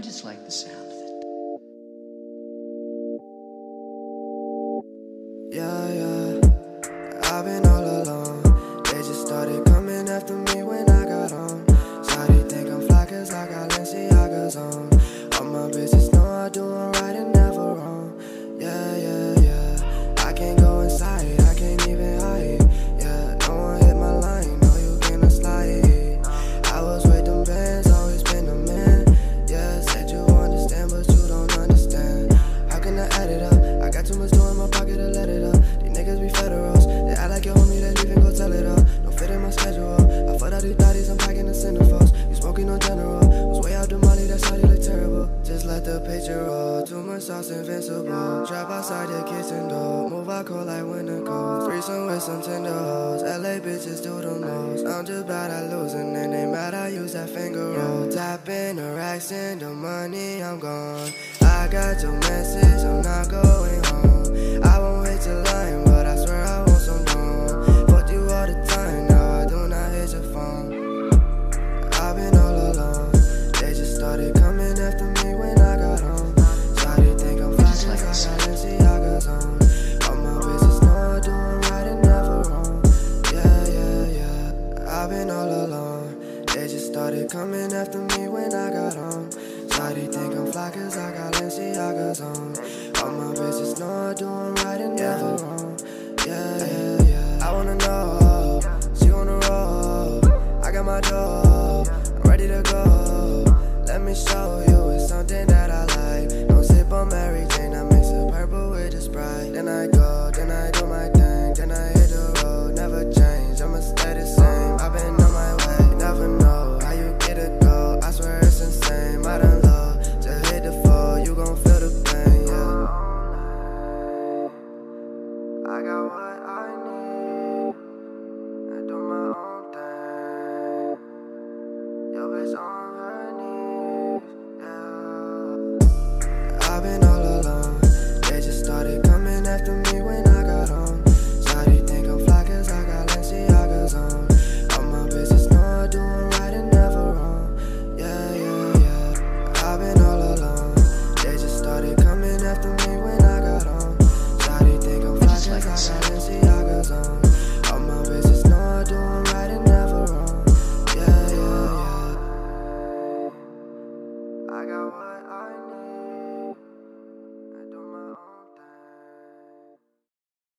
I just like the sound of it. Yeah, yeah. I've been all alone. They just started coming after me when I got home. Started think I'm fly cause I got Balenciagas on. All my bitches know I'm doing right and never wrong. Yeah, yeah, yeah. I can't go Was way out the money, that's how you look terrible. Just let the picture roll. Too much sauce, invincible. Trap outside the kitchen door. Move out cold like winter cold. Threesome with some tender hoes. LA bitches do the most. I'm just bad at losing, and they mad I use that finger roll. Tap in the racks and the money, I'm gone. I got your message, I'm not going home. coming after me when I got home. Shawty think I'm fly cause I got Balenciagas on. All my bitches know I do them right and yeah. never wrong. Yeah, yeah, yeah. I wanna know, she wanna roll. I got my dough, I'm ready to go. Let me show you it's something that I like. Don't sip on Mary Jane, I mix a purple with a Sprite. Then I go. always on.